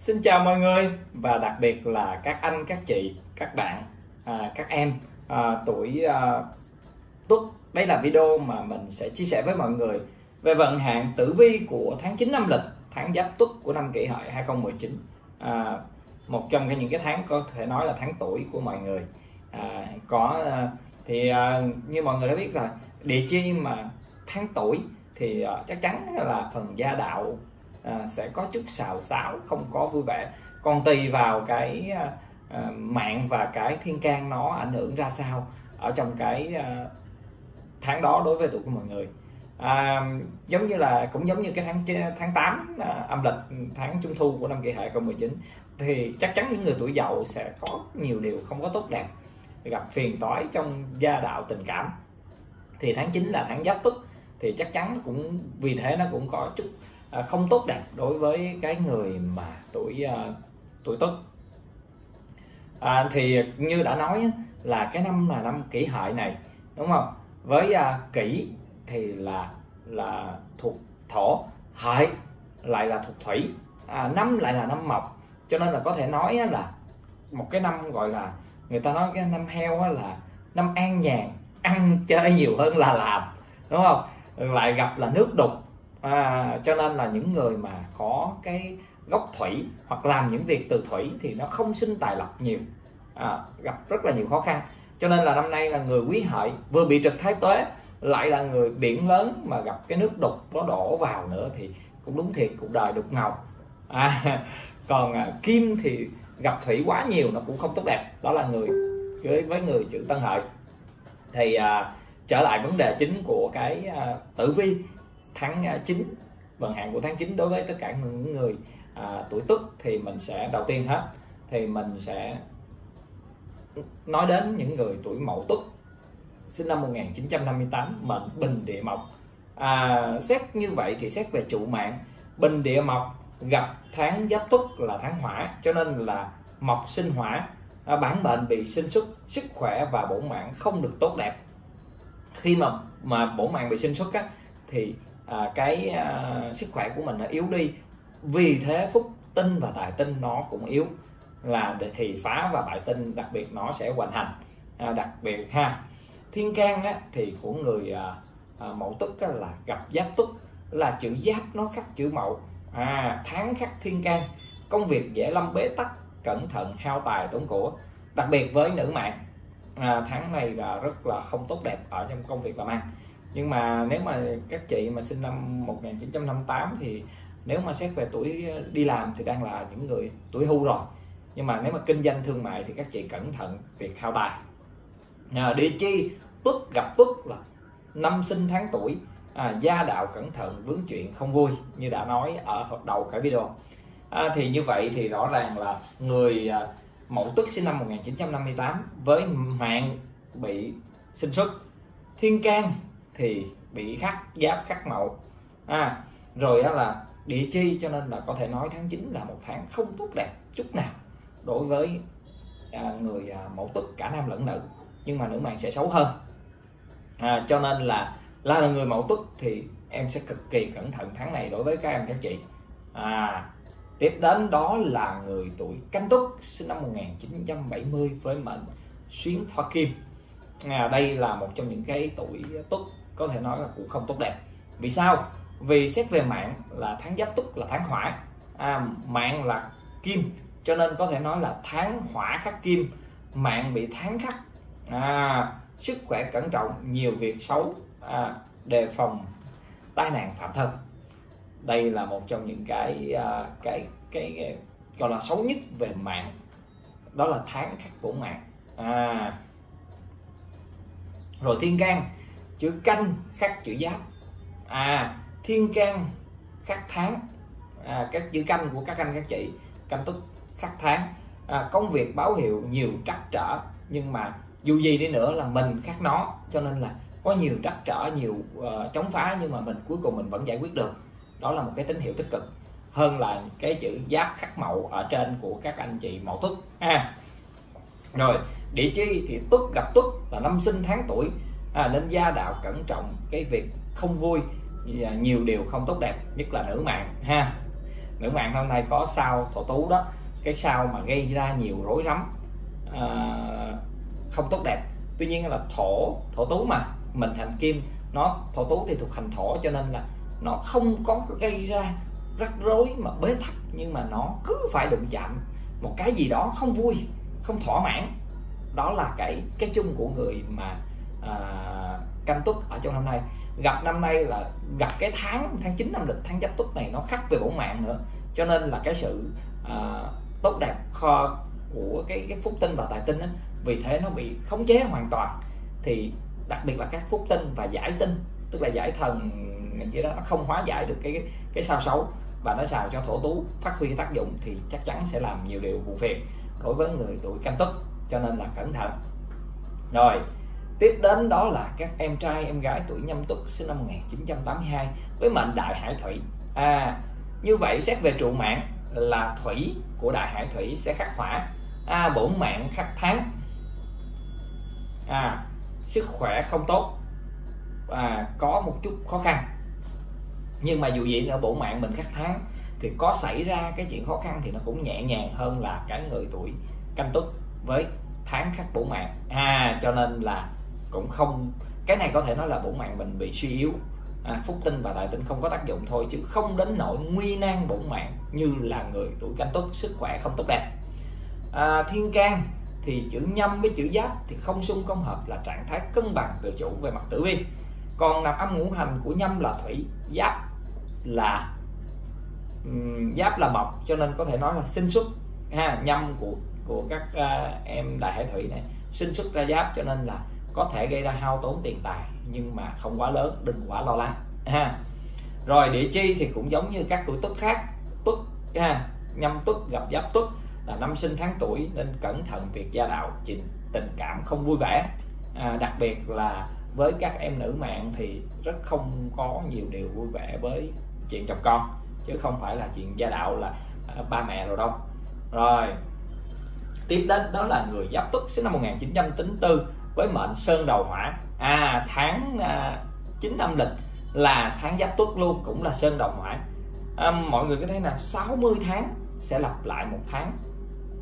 Xin chào mọi người và đặc biệt là các anh, các chị, các bạn, à, các em à, tuổi à, Tuất. Đây là video mà mình sẽ chia sẻ với mọi người về vận hạn tử vi của tháng 9 năm lịch, tháng Giáp Tuất của năm Kỷ Hợi 2019. À, một trong những cái tháng có thể nói là tháng tuổi của mọi người. À, có à, thì à, như mọi người đã biết là địa chi mà tháng tuổi thì à, chắc chắn là phần gia đạo à, sẽ có chút xào xáo không có vui vẻ. Còn tùy vào cái à, à, mạng và cái thiên can nó ảnh hưởng ra sao ở trong cái à, tháng đó đối với tuổi của mọi người. À, giống như là cũng giống như cái tháng tháng 8 à, âm lịch ừ, tháng trung thu của năm kỷ hợi 2019 thì chắc chắn những người tuổi dậu sẽ có nhiều điều không có tốt đẹp gặp phiền toái trong gia đạo tình cảm. Thì tháng 9 là tháng giáp tức thì chắc chắn cũng vì thế nó cũng có chút À, không tốt đẹp đối với cái người mà tuổi à, tuổi tuất à, thì như đã nói là cái năm là năm kỷ hợi này đúng không? Với à, kỷ thì là là thuộc thổ hợi lại là thuộc thủy à, năm lại là năm mộc. Cho nên là có thể nói là một cái năm gọi là người ta nói cái năm heo là năm an nhàn ăn chơi nhiều hơn là làm đúng không? Lại gặp là nước đục à, cho nên là những người mà có cái gốc thủy hoặc làm những việc từ thủy thì nó không sinh tài lộc nhiều. À, gặp rất là nhiều khó khăn. Cho nên là năm nay là người quý hợi vừa bị trực thái tuế lại là người biển lớn mà gặp cái nước đục nó đổ vào nữa thì cũng đúng thiệt cuộc đời đục ngầu. À, còn à, kim thì gặp thủy quá nhiều nó cũng không tốt đẹp. Đó là người với với người chữ tân hợi. Thì à, trở lại vấn đề chính của cái à, tử vi tháng à, 9 vận vâng, hạn của tháng 9 đối với tất cả những người à, tuổi tuất thì mình sẽ đầu tiên hết thì mình sẽ nói đến những người tuổi mậu tuất sinh năm 1958 mệnh bình địa mộc. À, xét như vậy thì xét về trụ mạng bình địa mộc gặp tháng giáp tuất là tháng hỏa cho nên là mộc sinh hỏa. À, bản mệnh bị sinh xuất sức khỏe và bổn mạng không được tốt đẹp. Khi mà mà bổn mạng bị sinh xuất á, thì à, cái à, sức khỏe của mình nó yếu đi. Vì thế phúc tinh và tài tinh nó cũng yếu. Là để thì phá và bại tinh đặc biệt nó sẽ hoành hành. À, đặc biệt ha. Thiên can á, thì của người à, à, mậu tuất á, là gặp giáp tuất là chữ giáp nó khắc chữ mậu à tháng khắc thiên can. Công việc dễ lâm bế tắc cẩn thận hao tài tốn của. Đặc biệt với nữ mạng. À, tháng này là rất là không tốt đẹp ở trong công việc làm ăn nhưng mà nếu mà các chị mà sinh năm 1958 thì nếu mà xét về tuổi ờ, đi làm thì đang là những người tuổi hưu rồi. Nhưng mà nếu mà kinh doanh thương mại thì các chị cẩn thận việc khao tài. À, địa chi tức gặp tức là năm sinh tháng tuổi à, gia đạo cẩn thận vướng chuyện không vui như đã nói ở đầu cái video. À, thì như vậy thì rõ ràng là người à, mậu tức sinh năm 1958 với mạng bị sinh xuất. Thiên can thì bị khắc giáp khắc mậu à rồi đó là địa chi cho nên là có thể nói tháng 9 là một tháng không tốt đẹp chút nào đối với à, người à, mậu tuất cả nam lẫn nữ. Nhưng mà nữ mạng sẽ xấu hơn. À, cho nên là là người mậu tuất thì em sẽ cực kỳ cẩn thận tháng này đối với các em các chị. À tiếp đến đó là người tuổi canh tuất sinh năm 1970 với mệnh xuyến thoa kim. À, đây là một trong những cái tuổi tuất có thể nói là cũng không tốt đẹp. Vì sao? Vì xét về mạng là tháng giáp túc là tháng hỏa. À, mạng là kim cho nên có thể nói là tháng hỏa khắc kim mạng bị tháng khắc. À, sức khỏe cẩn trọng nhiều việc xấu à, đề phòng tai nạn phạm thân. Đây là một trong những cái à, cái cái, cái gọi là xấu nhất về mạng. Đó là tháng khắc của mạng. À. Rồi thiên can chữ canh khắc chữ giáp. À thiên can khắc tháng. À, các chữ canh của các anh các chị canh tức khắc tháng. À, công việc báo hiệu nhiều trắc trở nhưng mà dù gì đi nữa là mình khắc nó cho nên là có nhiều trắc trở nhiều uh, chống phá nhưng mà mình cuối cùng mình vẫn giải quyết được. Đó là một cái tín hiệu tích cực. Hơn là cái chữ giáp khắc mậu ở trên của các anh chị mậu tuất ha. Rồi địa chi thì tuất gặp tuất là năm sinh tháng tuổi à, nên gia đạo cẩn trọng cái việc không vui nhiều điều không tốt đẹp nhất là nữ mạng ha. Nữ mạng năm nay có sao thổ tú đó. Cái sao mà gây ra nhiều rối rắm à, không tốt đẹp. Tuy nhiên là thổ thổ tú mà mình hành kim nó thổ tú thì thuộc hành thổ cho nên là nó không có gây ra rắc rối mà bế tắc nhưng mà nó cứ phải đụng chạm một cái gì đó không vui không thỏa mãn. Đó là cái cái chung của người mà à, canh tuất ở trong năm nay. Gặp năm nay là gặp cái tháng tháng 9 năm lịch tháng giáp tuất này nó khắc về bổn mạng nữa. Cho nên là cái sự à, tốt đẹp kho của cái cái phúc tinh và tài tinh ấy, vì thế nó bị khống chế hoàn toàn. Thì đặc biệt là các phúc tinh và giải tinh tức là giải thần gì đó nó không hóa giải được cái cái sao xấu và nó xào cho thổ tú phát huy tác dụng thì chắc chắn sẽ làm nhiều điều buồn phiền đối với người tuổi canh tuất cho nên là cẩn thận. Rồi tiếp đến đó là các em trai em gái tuổi nhâm tuất sinh năm 1982 với mệnh đại hải thủy. À như vậy xét về trụ mạng là thủy của đại hải thủy sẽ khắc hỏa à, bổn mạng khắc tháng. À sức khỏe không tốt. À, có một chút khó khăn. Nhưng mà dù gì nữa bổn mạng mình khắc tháng thì có xảy ra cái chuyện khó khăn thì nó cũng nhẹ nhàng hơn là cái người tuổi canh tuất với tháng khắc bổ mạng. À cho nên là cũng không cái này có thể nói là bổn mạng mình bị suy yếu. À, phúc tinh và tài tinh không có tác dụng thôi chứ không đến nỗi nguy nan bổn mạng như là người tuổi canh tuất sức khỏe không tốt đẹp. À, thiên can thì chữ nhâm với chữ giáp thì không xung không hợp là trạng thái cân bằng tự chủ về mặt tử vi. Còn nạp âm ngũ hành của nhâm là thủy giáp là um, giáp là mộc cho nên có thể nói là sinh xuất. Ha nhâm của của các uh, em đại hải thủy này sinh xuất ra giáp cho nên là có thể gây ra hao tốn tiền tài nhưng mà không quá lớn đừng quá lo lắng ha. Rồi địa chi thì cũng giống như các tuổi tuất khác tuất ha nhâm tuất gặp giáp tuất là năm sinh tháng tuổi nên cẩn thận việc gia đạo chuyện tình cảm không vui vẻ. À, đặc biệt là với các em nữ mạng thì rất không có nhiều điều vui vẻ với chuyện chồng con chứ không phải là chuyện gia đạo là à, ba mẹ rồi đâu. Rồi tiếp đến đó là người giáp tuất sinh năm 1994 với mệnh sơn đầu hỏa. À tháng à, 9 năm lịch là tháng giáp tuất luôn cũng là sơn đầu hỏa. À, mọi người có thấy là 60 tháng sẽ lặp lại một tháng.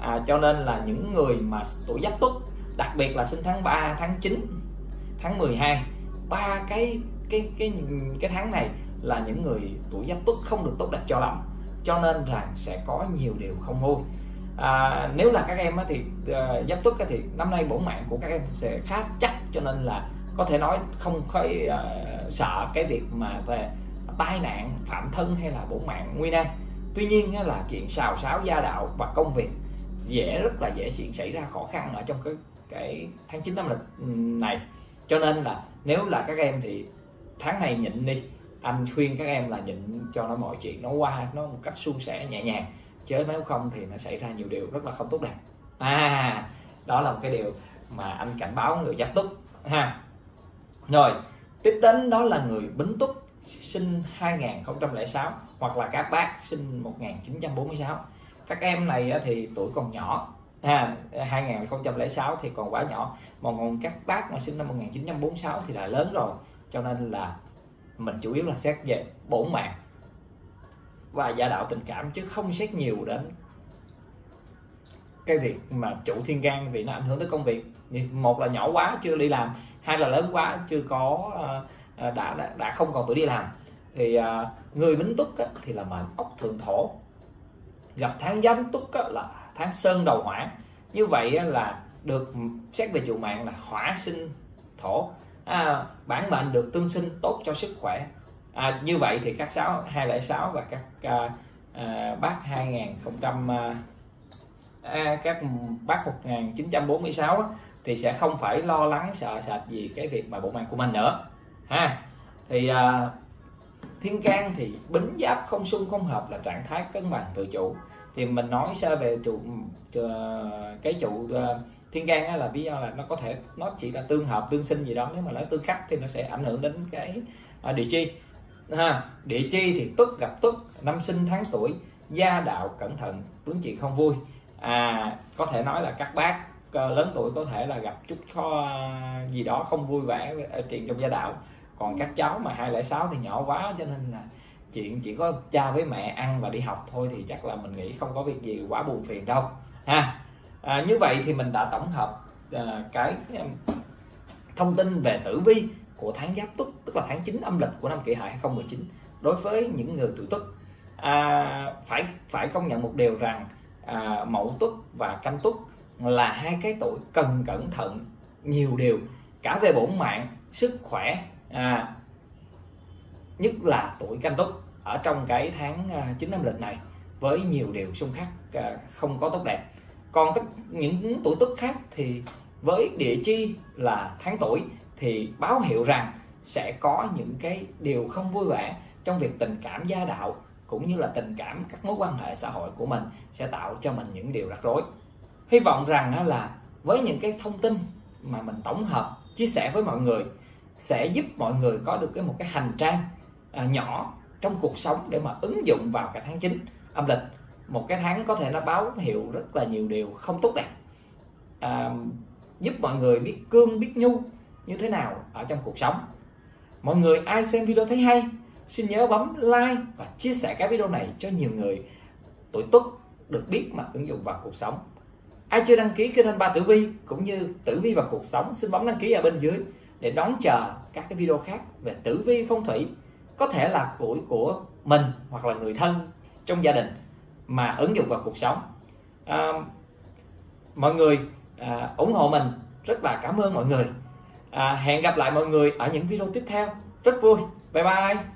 À, cho nên là những người mà tuổi giáp tuất đặc biệt là sinh tháng 3 tháng 9 tháng 12 ba cái cái cái cái tháng này là những người tuổi giáp tuất không được tốt đẹp cho lắm. Cho nên rằng sẽ có nhiều điều không vui à, nếu là các em thì à, giáp tuất thì năm nay bổn mạng của các em sẽ khá chắc cho nên là có thể nói không khơi à, sợ cái việc mà về tai nạn phạm thân hay là bổn mạng nguy nan. Tuy nhiên là chuyện xào xáo gia đạo và công việc dễ rất là dễ chuyện xảy ra khó khăn ở trong cái cái tháng 9 năm lịch này. Cho nên là nếu là các em thì tháng này nhịn đi. Anh khuyên các em là nhịn cho nó mọi chuyện nó qua nó một cách suôn sẻ nhẹ nhàng chứ nếu không thì nó xảy ra nhiều điều rất là không tốt đẹp. À đó là một cái điều mà anh cảnh báo người giáp túc. ha. Rồi, tiếp đến đó là người bính túc, sinh 2006 hoặc là các bác sinh 1946 các em này thì tuổi còn nhỏ, ha 2006 thì còn quá nhỏ. Mà còn các bác mà sinh năm 1946 thì là lớn rồi, cho nên là mình chủ yếu là xét về bổn mạng và giả đạo tình cảm chứ không xét nhiều đến cái việc mà chủ thiên can vì nó ảnh hưởng tới công việc. Một là nhỏ quá chưa đi làm. Hai là lớn quá chưa có ờ, ờ, đã đã, đã không còn tuổi đi làm. Thì ờ, người bính túc thì là mệnh ốc thượng thổ. Gặp tháng giáp túc là tháng sơn đầu hỏa. Như vậy là được xét về trụ mạng là hỏa sinh thổ. À, bản mệnh được tương sinh tốt cho sức khỏe à, như vậy thì các sáu 206 và các à, à, bác 2000 à, à, các bác 1946 á, thì sẽ không phải lo lắng sợ sệt gì cái việc mà bộ mạng của mình nữa. Ha thì à, thiên can thì bính giáp không xung không hợp là trạng thái cân bằng tự chủ. Thì mình nói sơ về trụ cái trụ à, thiên can là lý do là nó có thể nó chỉ là tương hợp tương sinh gì đó nếu mà nó tương khắc thì nó sẽ ảnh hưởng đến cái à, địa chi ha địa chi thì tuất gặp tuất năm sinh tháng tuổi gia đạo cẩn thận vướng chuyện không vui. À có thể nói là các bác lớn tuổi có thể là gặp chút khó à, gì đó không vui vẻ à, chuyện trong gia đạo. Còn các cháu mà 206 thì nhỏ quá cho nên là chuyện chỉ có cha với mẹ ăn và đi học thôi thì chắc là mình nghĩ không có việc gì quá buồn phiền đâu. Ha à, như vậy thì mình đã tổng hợp à, cái thông tin về tử vi của tháng giáp tuất tức là tháng 9 âm lịch của năm kỷ hợi 2019 đối với những người tuổi tuất à, phải phải công nhận một điều rằng à, mậu tuất và canh tuất là hai cái tuổi cần cẩn thận nhiều điều cả về bổn mạng sức khỏe à, nhất là tuổi canh tuất ở trong cái tháng à, 9 âm lịch này với nhiều điều xung khắc à, không có tốt đẹp. Còn tất những tuổi tuất khác thì với địa chi là tháng tuổi thì báo hiệu rằng sẽ có những cái điều không vui vẻ trong việc tình cảm gia đạo cũng như là tình cảm các mối quan hệ xã hội của mình sẽ tạo cho mình những điều rắc rối. Hy vọng rằng là với những cái thông tin mà mình tổng hợp chia sẻ với mọi người sẽ giúp mọi người có được cái một cái hành trang à, nhỏ trong cuộc sống để mà ứng dụng vào cái tháng 9 âm lịch. Một cái tháng có thể nó báo hiệu rất là nhiều điều không tốt đẹp. À, giúp mọi người biết cương biết nhu như thế nào ở trong cuộc sống. Mọi người ai xem video thấy hay xin nhớ bấm like và chia sẻ cái video này cho nhiều người tuổi tuất được biết mà ứng dụng vào cuộc sống. Ai chưa đăng ký kênh ba tử vi cũng như tử vi vào cuộc sống xin bấm đăng ký ở bên dưới để đón chờ các cái video khác về tử vi phong thủy có thể là của của mình hoặc là người thân trong gia đình mà ứng dụng vào cuộc sống. À, mọi người à, ủng hộ mình rất là cảm ơn mọi người à, hẹn gặp lại mọi người ở những video tiếp theo. Rất vui. Bye bye.